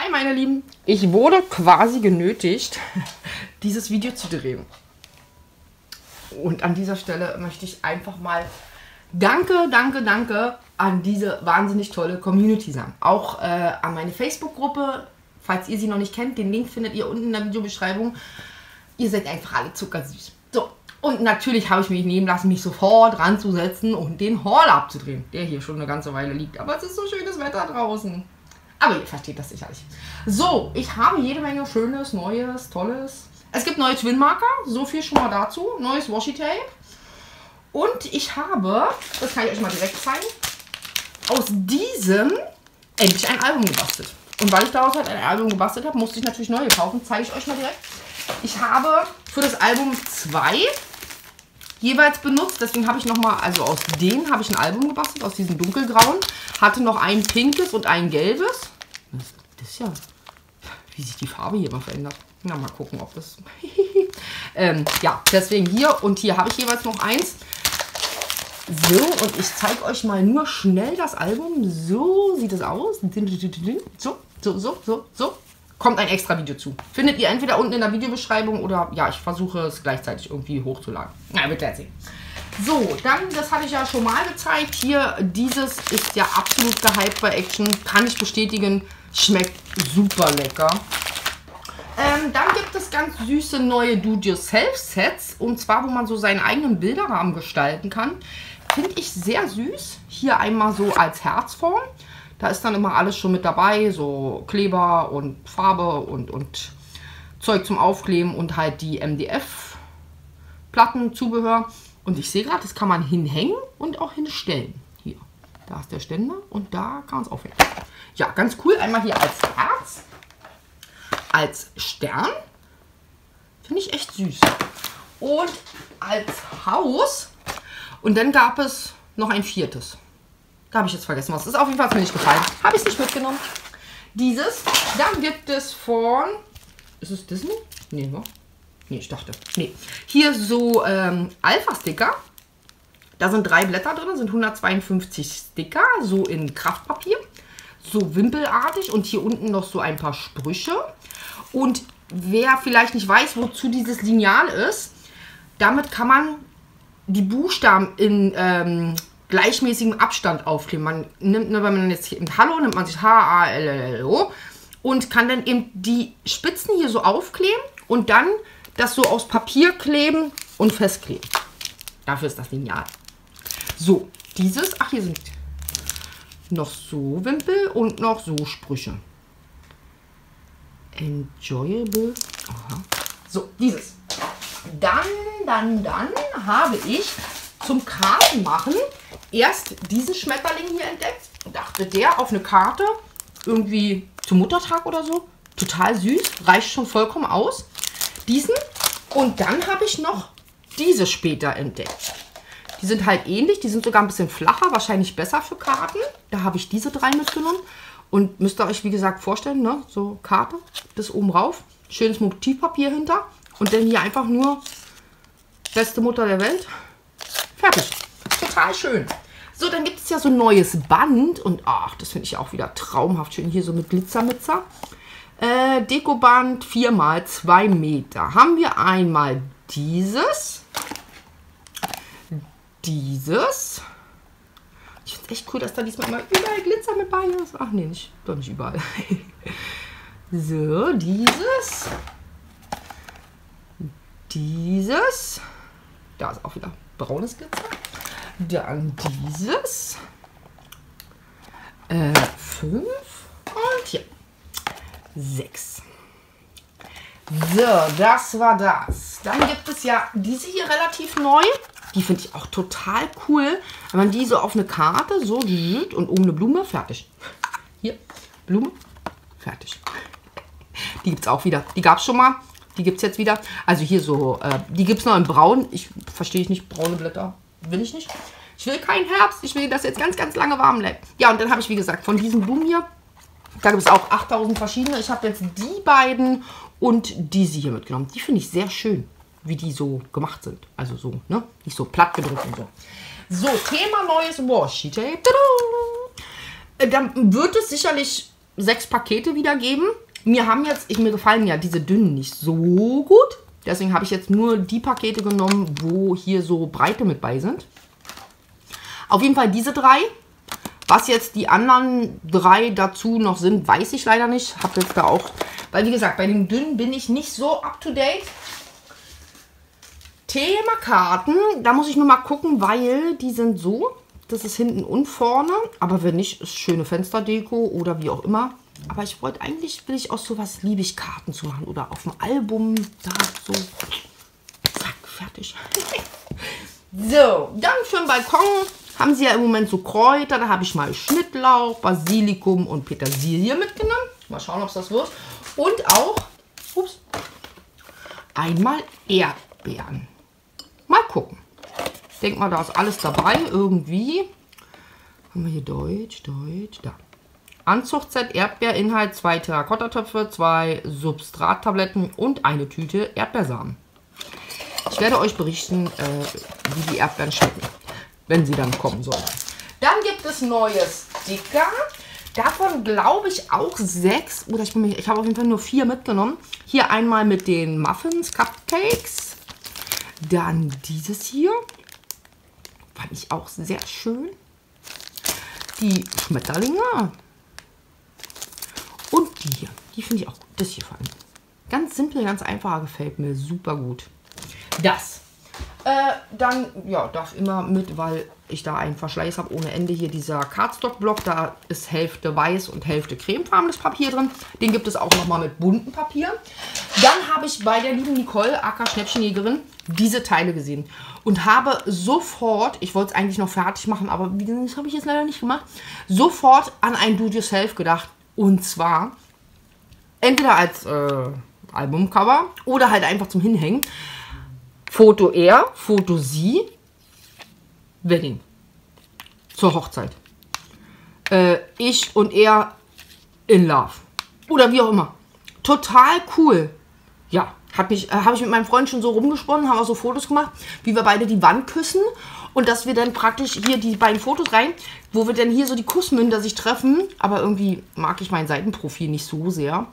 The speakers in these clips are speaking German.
Hi meine Lieben, ich wurde quasi genötigt, dieses Video zu drehen. Und an dieser Stelle möchte ich einfach mal Danke, danke, danke an diese wahnsinnig tolle Community sagen. Auch äh, an meine Facebook-Gruppe, falls ihr sie noch nicht kennt, den Link findet ihr unten in der Videobeschreibung. Ihr seid einfach alle zuckersüß. So, und natürlich habe ich mich nehmen lassen, mich sofort ranzusetzen und den Haul abzudrehen, der hier schon eine ganze Weile liegt. Aber es ist so schönes Wetter draußen. Aber ihr versteht das sicherlich. So, ich habe jede Menge Schönes, Neues, Tolles. Es gibt neue Twin-Marker, so viel schon mal dazu. Neues Washi-Tape. Und ich habe, das kann ich euch mal direkt zeigen, aus diesem endlich ein Album gebastelt. Und weil ich daraus halt ein Album gebastelt habe, musste ich natürlich neue kaufen. Zeige ich euch mal direkt. Ich habe für das Album zwei jeweils benutzt. Deswegen habe ich nochmal, also aus denen habe ich ein Album gebastelt, aus diesem dunkelgrauen. Hatte noch ein pinkes und ein gelbes. Das, ist ja, wie sich die Farbe hier mal verändert. Na, mal gucken, ob das... ähm, ja, deswegen hier und hier habe ich jeweils noch eins. So, und ich zeige euch mal nur schnell das Album. So sieht es aus. So, so, so, so, so. Kommt ein extra Video zu. Findet ihr entweder unten in der Videobeschreibung oder ja, ich versuche es gleichzeitig irgendwie hochzuladen. Na, wird erzählen. So, dann, das hatte ich ja schon mal gezeigt. Hier, dieses ist ja absolut gehypt bei Action. Kann ich bestätigen. Schmeckt super lecker. Ähm, dann gibt es ganz süße neue Do-Yourself-Sets. Und zwar, wo man so seinen eigenen Bilderrahmen gestalten kann. Finde ich sehr süß. Hier einmal so als Herzform. Da ist dann immer alles schon mit dabei. So Kleber und Farbe und, und Zeug zum Aufkleben und halt die MDF-Platten, Zubehör. Und ich sehe gerade, das kann man hinhängen und auch hinstellen. Hier, da ist der Ständer und da kann man es aufhängen. Ja, ganz cool. Einmal hier als Herz, als Stern. Finde ich echt süß. Und als Haus und dann gab es noch ein viertes. Da habe ich jetzt vergessen, was das ist. Auf jeden Fall mir nicht gefallen. Habe ich es nicht mitgenommen. Dieses. Dann gibt es von... Ist es Disney? Nee, ne? Nee, ich dachte. Nee. Hier so ähm, Alpha-Sticker. Da sind drei Blätter drin, sind 152 Sticker, so in Kraftpapier. So wimpelartig und hier unten noch so ein paar Sprüche. Und wer vielleicht nicht weiß, wozu dieses Lineal ist, damit kann man die Buchstaben in ähm, gleichmäßigem Abstand aufkleben. Man nimmt, ne, wenn man jetzt hier Hallo, nimmt man sich H-A-L-L-O und kann dann eben die Spitzen hier so aufkleben und dann das so aus Papier kleben und festkleben. Dafür ist das Lineal. So, dieses, ach hier sind noch so Wimpel und noch so Sprüche. Enjoyable. Aha. So, dieses. Dann, dann, dann habe ich zum Kartenmachen erst diesen Schmetterling hier entdeckt. Und dachte, der auf eine Karte, irgendwie zum Muttertag oder so, total süß, reicht schon vollkommen aus. Diesen und dann habe ich noch diese später entdeckt. Die sind halt ähnlich, die sind sogar ein bisschen flacher, wahrscheinlich besser für Karten. Da habe ich diese drei mitgenommen. Und müsst ihr euch, wie gesagt, vorstellen, ne? so Karte, bis oben rauf. Schönes Motivpapier hinter. Und dann hier einfach nur beste Mutter der Welt. Fertig. Total schön. So, dann gibt es ja so ein neues Band. Und ach, das finde ich auch wieder traumhaft schön. Hier so mit Glitzermitzer. Äh, Dekoband 4 mal 2 Meter. Haben wir einmal dieses. Dieses. Ich finde es echt cool, dass da diesmal immer überall Glitzer mit bei ist. Ach nee, nicht, doch nicht überall. so, dieses. Dieses. Da ist auch wieder braunes Glitzer. Dann dieses. Äh, fünf. Und hier. Sechs. So, das war das. Dann gibt es ja diese hier relativ neu. Die finde ich auch total cool. Wenn man die so auf eine Karte so und oben eine Blume, fertig. Hier, Blume, fertig. Die gibt es auch wieder. Die gab es schon mal. Die gibt es jetzt wieder. Also hier so, äh, die gibt es noch in braun. Ich verstehe ich nicht, braune Blätter will ich nicht. Ich will keinen Herbst. Ich will, dass jetzt ganz, ganz lange warm bleibt. Ja, und dann habe ich, wie gesagt, von diesen Blumen hier, da gibt es auch 8000 verschiedene. Ich habe jetzt die beiden und diese hier mitgenommen. Die finde ich sehr schön, wie die so gemacht sind. Also so, ne? Nicht so platt gedruckt und so. So, Thema neues Washi-Tape. Dann wird es sicherlich sechs Pakete wiedergeben. Mir haben jetzt, ich, mir gefallen ja diese dünnen nicht so gut. Deswegen habe ich jetzt nur die Pakete genommen, wo hier so Breite mit bei sind. Auf jeden Fall diese drei. Was jetzt die anderen drei dazu noch sind, weiß ich leider nicht. Habe jetzt da auch, weil wie gesagt, bei den dünnen bin ich nicht so up to date. Thema Karten, da muss ich nur mal gucken, weil die sind so. Das ist hinten und vorne. Aber wenn nicht, ist schöne Fensterdeko oder wie auch immer. Aber ich wollte eigentlich, will ich aus sowas, liebe ich Karten zu machen. Oder auf dem Album, da so, zack, fertig. so, dann für den Balkon haben sie ja im Moment so Kräuter. Da habe ich mal Schnittlauch, Basilikum und Petersilie mitgenommen. Mal schauen, ob es das wird. Und auch, ups, einmal Erdbeeren. Mal gucken. Ich denke mal, da ist alles dabei irgendwie. Haben wir hier Deutsch, Deutsch, da. Anzuchtset, Erdbeerinhalt, zwei Terrakotta-Töpfe, zwei Substrattabletten und eine Tüte Erdbeersamen. Ich werde euch berichten, äh, wie die Erdbeeren schmecken, wenn sie dann kommen sollen. Dann gibt es neue Sticker. Davon glaube ich auch sechs. Oder ich, ich habe auf jeden Fall nur vier mitgenommen. Hier einmal mit den Muffins, Cupcakes. Dann dieses hier. Fand ich auch sehr schön. Die Schmetterlinge. Und die hier. Die finde ich auch gut. Das hier vor allem. Ganz simpel, ganz einfach, gefällt mir super gut. Das. Äh, dann, ja, darf immer mit, weil ich da einen Verschleiß habe ohne Ende. Hier dieser Cardstock-Block, da ist Hälfte weiß und Hälfte cremefarbenes Papier drin. Den gibt es auch nochmal mit bunten Papier. Dann habe ich bei der lieben Nicole, Acker Schnäppchenjägerin, diese Teile gesehen. Und habe sofort, ich wollte es eigentlich noch fertig machen, aber das habe ich jetzt leider nicht gemacht, sofort an ein Do-Yourself gedacht. Und zwar entweder als äh, Albumcover oder halt einfach zum Hinhängen. Foto er, Foto sie, Wedding. Zur Hochzeit. Äh, ich und er in Love. Oder wie auch immer. Total cool. Ja, hat mich, äh, habe ich mit meinem Freund schon so rumgesponnen, haben auch so Fotos gemacht, wie wir beide die Wand küssen und dass wir dann praktisch hier die beiden Fotos rein, wo wir dann hier so die Kussmünder sich treffen, aber irgendwie mag ich mein Seitenprofil nicht so sehr.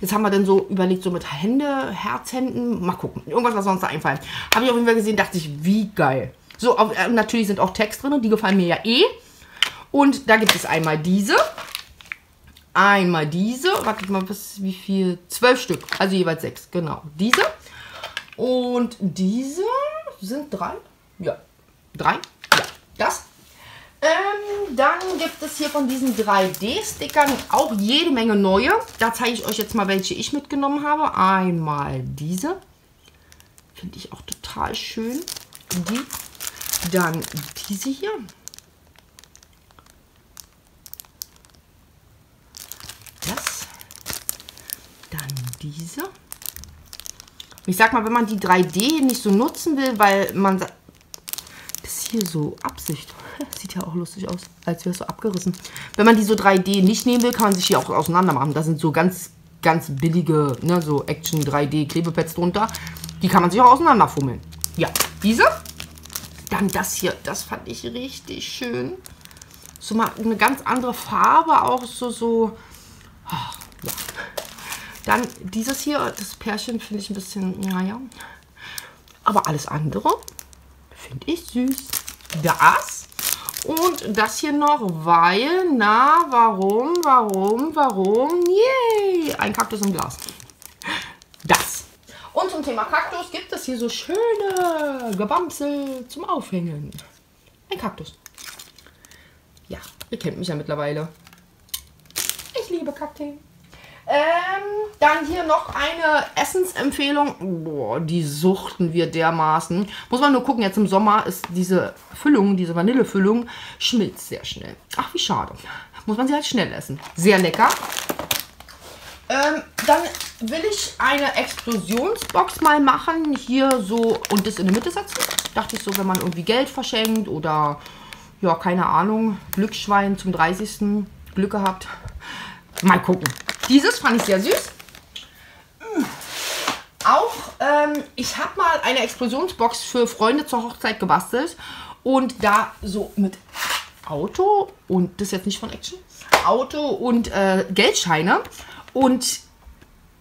Jetzt haben wir dann so überlegt, so mit Hände, Herzhänden, mal gucken, irgendwas, was uns da einfallen. Habe ich auf jeden Fall gesehen, dachte ich, wie geil. So, äh, natürlich sind auch Text drin, die gefallen mir ja eh. Und da gibt es einmal diese. Einmal diese. Wartet mal, bis wie viel? Zwölf Stück. Also jeweils sechs. Genau. Diese. Und diese sind drei. Ja. Drei. Ja. Das. Ähm, dann gibt es hier von diesen 3D-Stickern auch jede Menge neue. Da zeige ich euch jetzt mal, welche ich mitgenommen habe. Einmal diese. Finde ich auch total schön. Die dann diese hier. Das. Dann diese. Ich sag mal, wenn man die 3D nicht so nutzen will, weil man das hier so Absicht. Sieht ja auch lustig aus, als wäre es so abgerissen. Wenn man die so 3D nicht nehmen will, kann man sich hier auch auseinander machen. Da sind so ganz, ganz billige, ne, so Action 3D Klebepads drunter. Die kann man sich auch auseinanderfummeln. Ja, diese dann das hier, das fand ich richtig schön. So mal eine ganz andere Farbe, auch so, so, ach. Dann dieses hier, das Pärchen finde ich ein bisschen, naja. Aber alles andere finde ich süß. Das und das hier noch, weil, na, warum, warum, warum, yay, ein Kaktus im Glas. Und zum Thema Kaktus gibt es hier so schöne Gebamsel zum Aufhängen. Ein Kaktus. Ja, ihr kennt mich ja mittlerweile. Ich liebe Kakteen. Ähm, dann hier noch eine Essensempfehlung. Boah, die suchten wir dermaßen. Muss man nur gucken, jetzt im Sommer ist diese Füllung, diese Vanillefüllung, schmilzt sehr schnell. Ach, wie schade. Muss man sie halt schnell essen. Sehr lecker. Ähm, dann will ich eine Explosionsbox mal machen. Hier so und das in die Mitte setzen. Dachte ich so, wenn man irgendwie Geld verschenkt oder ja, keine Ahnung, Glücksschwein zum 30. Glück gehabt. Mal gucken. Dieses fand ich sehr süß. Auch, ähm, ich habe mal eine Explosionsbox für Freunde zur Hochzeit gebastelt und da so mit Auto und das ist jetzt nicht von Action. Auto und äh, Geldscheine. Und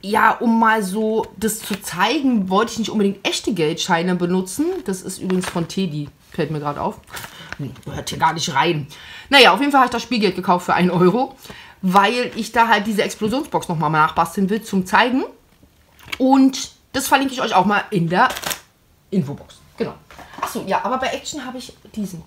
ja, um mal so das zu zeigen, wollte ich nicht unbedingt echte Geldscheine benutzen. Das ist übrigens von Teddy, fällt mir gerade auf. Hört hier gar nicht rein. Naja, auf jeden Fall habe ich das Spielgeld gekauft für 1 Euro, weil ich da halt diese Explosionsbox nochmal nachbasteln will zum Zeigen. Und das verlinke ich euch auch mal in der Infobox. Genau. Achso, ja, aber bei Action habe ich diesen.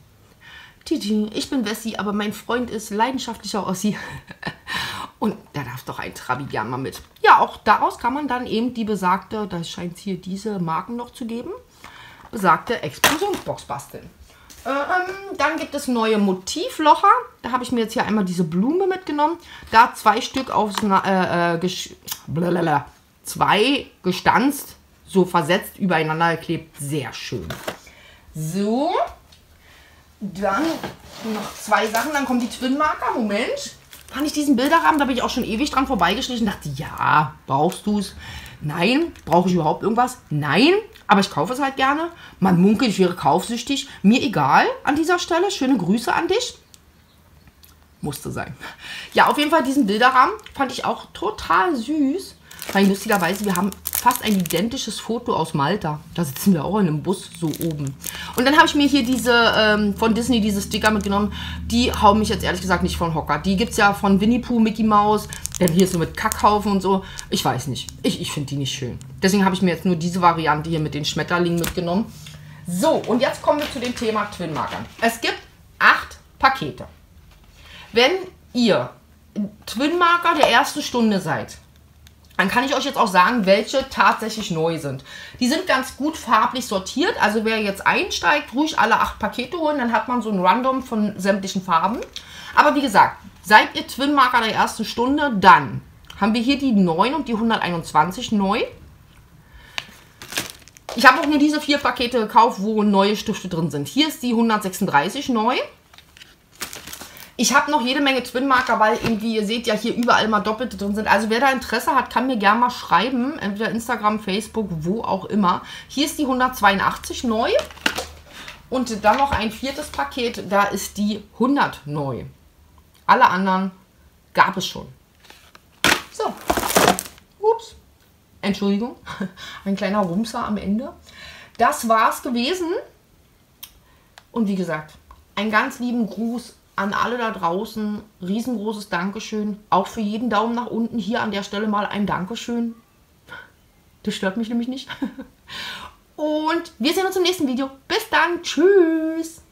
Titi, ich bin Wessi, aber mein Freund ist leidenschaftlicher Ossi. Und da darf doch ein Trabi mal mit. Ja, auch daraus kann man dann eben die besagte, da scheint es hier diese Marken noch zu geben, besagte Explosionsbox basteln. Ähm, dann gibt es neue Motivlocher. Da habe ich mir jetzt hier einmal diese Blume mitgenommen. Da zwei Stück auf äh, äh, zwei gestanzt, so versetzt übereinander geklebt. Sehr schön. So. Dann noch zwei Sachen. Dann kommen die Twin-Marker. Moment fand ich diesen Bilderrahmen, da bin ich auch schon ewig dran vorbeigeschlichen. Dachte, ja, brauchst du es? Nein. Brauche ich überhaupt irgendwas? Nein. Aber ich kaufe es halt gerne. Man munkelt, ich wäre kaufsüchtig. Mir egal an dieser Stelle. Schöne Grüße an dich. Musste sein. Ja, auf jeden Fall diesen Bilderrahmen fand ich auch total süß. Weil lustigerweise, wir haben fast ein identisches Foto aus Malta. Da sitzen wir auch in einem Bus so oben. Und dann habe ich mir hier diese ähm, von Disney, diese Sticker mitgenommen. Die hauen mich jetzt ehrlich gesagt nicht von Hocker. Die gibt es ja von Winnie Pooh, Mickey Mouse. Dann hier so mit Kackhaufen und so. Ich weiß nicht. Ich, ich finde die nicht schön. Deswegen habe ich mir jetzt nur diese Variante hier mit den Schmetterlingen mitgenommen. So, und jetzt kommen wir zu dem Thema Twin-Markern. Es gibt acht Pakete. Wenn ihr Twin-Marker der ersten Stunde seid, dann kann ich euch jetzt auch sagen, welche tatsächlich neu sind. Die sind ganz gut farblich sortiert. Also wer jetzt einsteigt, ruhig alle acht Pakete holen. Dann hat man so ein Random von sämtlichen Farben. Aber wie gesagt, seid ihr Twin-Marker der ersten Stunde, dann haben wir hier die 9 und die 121 neu. Ich habe auch nur diese vier Pakete gekauft, wo neue Stifte drin sind. Hier ist die 136 neu. Ich habe noch jede Menge Twin-Marker, weil irgendwie, ihr seht ja hier überall mal Doppelte drin sind. Also wer da Interesse hat, kann mir gerne mal schreiben. Entweder Instagram, Facebook, wo auch immer. Hier ist die 182 neu. Und dann noch ein viertes Paket, da ist die 100 neu. Alle anderen gab es schon. So. Ups. Entschuldigung. Ein kleiner Rumser am Ende. Das war's gewesen. Und wie gesagt, einen ganz lieben Gruß an alle da draußen riesengroßes Dankeschön. Auch für jeden Daumen nach unten. Hier an der Stelle mal ein Dankeschön. Das stört mich nämlich nicht. Und wir sehen uns im nächsten Video. Bis dann. Tschüss.